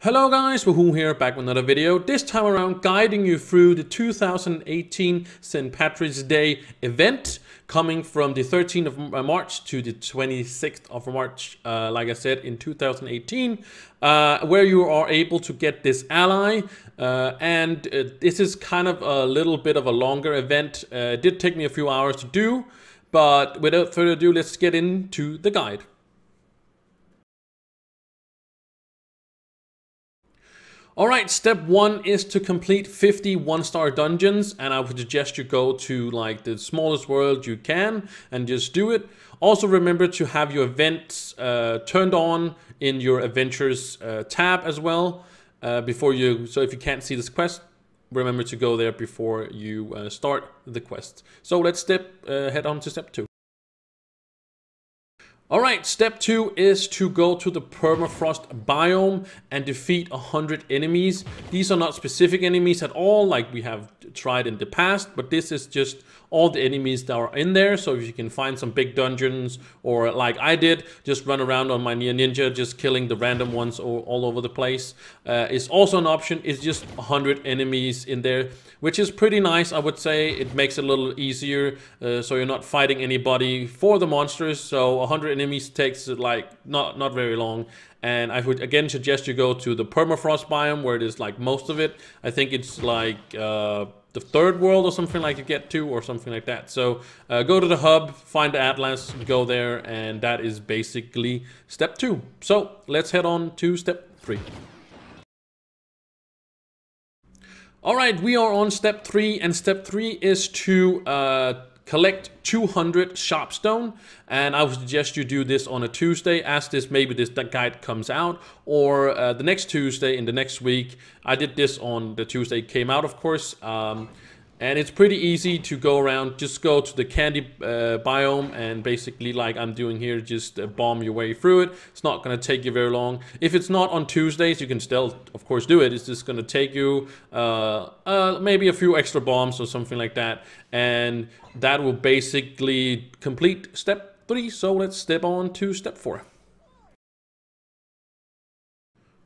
Hello guys, Wahoo here, back with another video. This time around guiding you through the 2018 St. Patrick's Day event coming from the 13th of uh, March to the 26th of March, uh, like I said, in 2018, uh, where you are able to get this ally. Uh, and uh, this is kind of a little bit of a longer event. Uh, it did take me a few hours to do, but without further ado, let's get into the guide. All right, step one is to complete 50 one-star dungeons, and I would suggest you go to like the smallest world you can and just do it. Also remember to have your events uh, turned on in your adventures uh, tab as well uh, before you, so if you can't see this quest, remember to go there before you uh, start the quest. So let's step uh, head on to step two. Alright, step two is to go to the permafrost biome and defeat 100 enemies. These are not specific enemies at all like we have tried in the past, but this is just all the enemies that are in there. So if you can find some big dungeons or like I did, just run around on my ninja, just killing the random ones all, all over the place. Uh, is also an option. It's just 100 enemies in there, which is pretty nice, I would say. It makes it a little easier, uh, so you're not fighting anybody for the monsters. So 100 enemies takes like not not very long. And I would again suggest you go to the permafrost biome where it is like most of it. I think it's like uh, the third world or something like you get to or something like that. So uh, go to the hub, find the atlas, go there, and that is basically step two. So let's head on to step three. All right, we are on step three, and step three is to uh, collect 200 Shapestone and I would suggest you do this on a Tuesday as this maybe this guide comes out or uh, the next Tuesday in the next week. I did this on the Tuesday came out of course. Um, and it's pretty easy to go around just go to the candy uh, biome and basically like I'm doing here just uh, bomb your way through it. It's not gonna take you very long. If it's not on Tuesdays you can still of course do it. It's just gonna take you uh, uh maybe a few extra bombs or something like that. And that will basically complete step three. So let's step on to step four.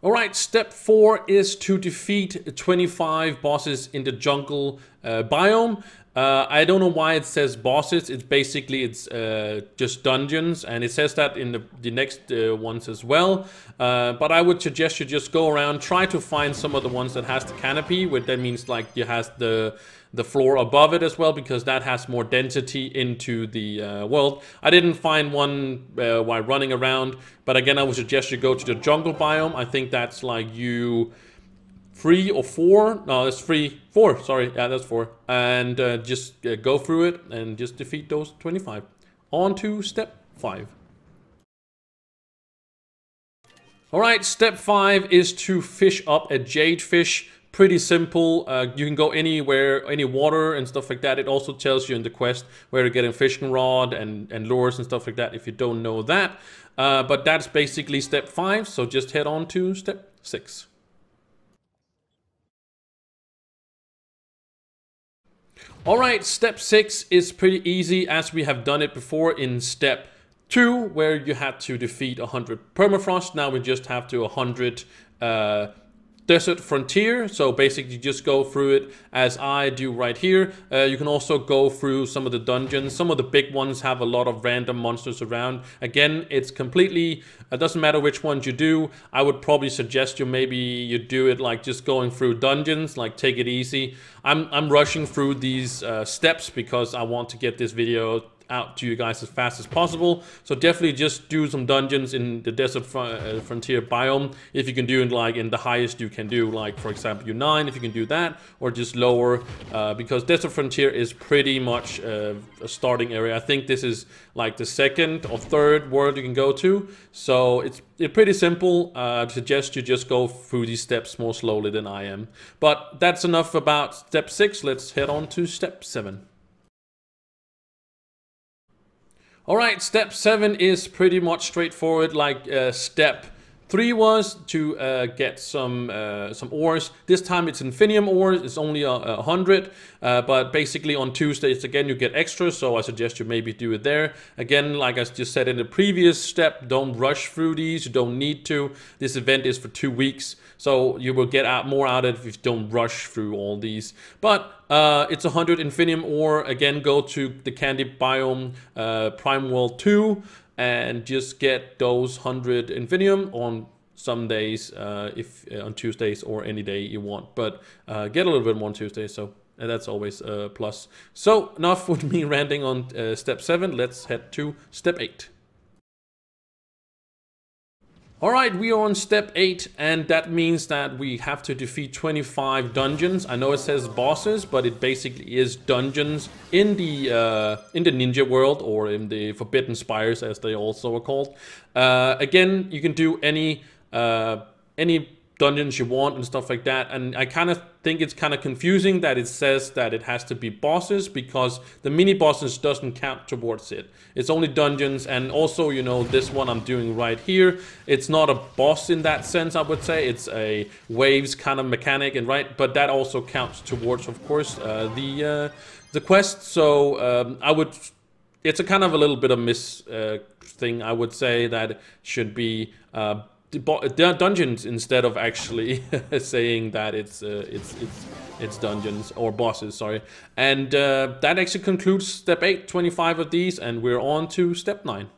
All right, step four is to defeat 25 bosses in the jungle uh, biome. Uh, I don't know why it says bosses. It's basically it's uh, just dungeons, and it says that in the, the next uh, ones as well. Uh, but I would suggest you just go around, try to find some of the ones that has the canopy, which that means like you has the the floor above it as well because that has more density into the uh, world. I didn't find one uh, while running around, but again, I would suggest you go to the jungle biome. I think that's like you three or four. No, that's three, four. Sorry, yeah, that's four. And uh, just uh, go through it and just defeat those 25. On to step five. All right, step five is to fish up a jade fish pretty simple. Uh, you can go anywhere, any water and stuff like that. It also tells you in the quest where to get a fishing rod and, and lures and stuff like that if you don't know that. Uh, but that's basically step five, so just head on to step six. All right, step six is pretty easy as we have done it before in step two, where you had to defeat 100 permafrost. Now we just have to 100 uh, Desert Frontier, so basically just go through it as I do right here. Uh, you can also go through some of the dungeons. Some of the big ones have a lot of random monsters around. Again, it's completely, it doesn't matter which ones you do. I would probably suggest you maybe you do it like just going through dungeons, like take it easy. I'm, I'm rushing through these uh, steps because I want to get this video out to you guys as fast as possible. So definitely just do some dungeons in the Desert fr uh, Frontier biome. If you can do it like in the highest you can do, like for example U9, if you can do that, or just lower, uh, because Desert Frontier is pretty much uh, a starting area. I think this is like the second or third world you can go to. So it's, it's pretty simple. Uh, I suggest you just go through these steps more slowly than I am. But that's enough about step six. Let's head on to step seven. All right, step seven is pretty much straightforward like uh, step Three was to uh, get some uh, some ores. This time it's Infinium ores. It's only a, a hundred, uh, but basically on Tuesdays again you get extra. So I suggest you maybe do it there. Again, like I just said in the previous step, don't rush through these. You don't need to. This event is for two weeks, so you will get out more out of it if you don't rush through all these. But uh, it's 100 Infinium ore. Again, go to the Candy Biome uh, Prime World 2 and just get those 100 Infinium on some days, uh, if uh, on Tuesdays or any day you want. But uh, get a little bit more on Tuesdays, so that's always a plus. So enough with me ranting on uh, step 7, let's head to step 8. Alright, we are on step 8 and that means that we have to defeat 25 dungeons. I know it says bosses, but it basically is dungeons in the uh, in the ninja world or in the Forbidden Spires as they also are called. Uh, again, you can do any uh, any dungeons you want and stuff like that. And I kind of think it's kind of confusing that it says that it has to be bosses because the mini bosses doesn't count towards it. It's only dungeons and also, you know, this one I'm doing right here, it's not a boss in that sense, I would say. It's a waves kind of mechanic and right, but that also counts towards, of course, uh, the uh, the quest. So um, I would, it's a kind of a little bit of miss uh, thing. I would say that should be uh, dungeons instead of actually saying that it's uh, it's it's it's dungeons or bosses sorry. And uh, that actually concludes step 8 25 of these and we're on to step 9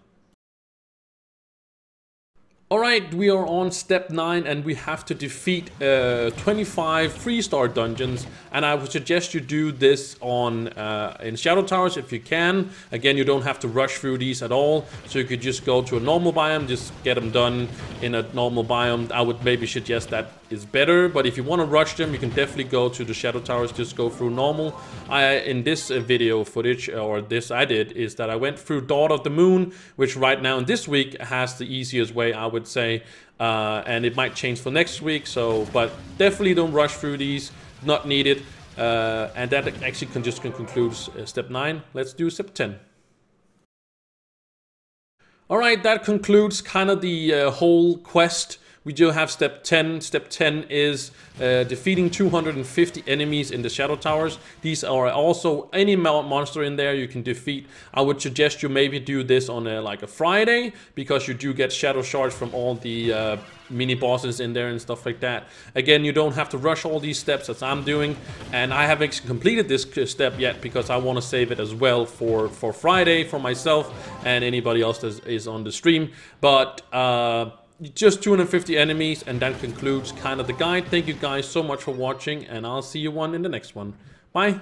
Alright, we are on step 9 and we have to defeat uh, 25 3-star dungeons and I would suggest you do this on uh, in Shadow Towers if you can. Again, you don't have to rush through these at all, so you could just go to a normal biome, just get them done in a normal biome. I would maybe suggest that is better, but if you want to rush them, you can definitely go to the Shadow Towers, just go through normal. I In this uh, video footage, or this I did, is that I went through Daughter of the Moon, which right now in this week has the easiest way, I would say, uh, and it might change for next week, so, but definitely don't rush through these, not needed, uh, and that actually can just conclude uh, step 9. Let's do step 10. Alright, that concludes kind of the uh, whole quest we do have step 10. Step 10 is uh, defeating 250 enemies in the Shadow Towers. These are also any monster in there you can defeat. I would suggest you maybe do this on a, like a Friday because you do get Shadow Shards from all the uh, mini bosses in there and stuff like that. Again, you don't have to rush all these steps as I'm doing, and I haven't completed this step yet because I want to save it as well for, for Friday for myself and anybody else that is on the stream. But uh, just 250 enemies and that concludes kind of the guide. Thank you guys so much for watching and I'll see you one in the next one. Bye!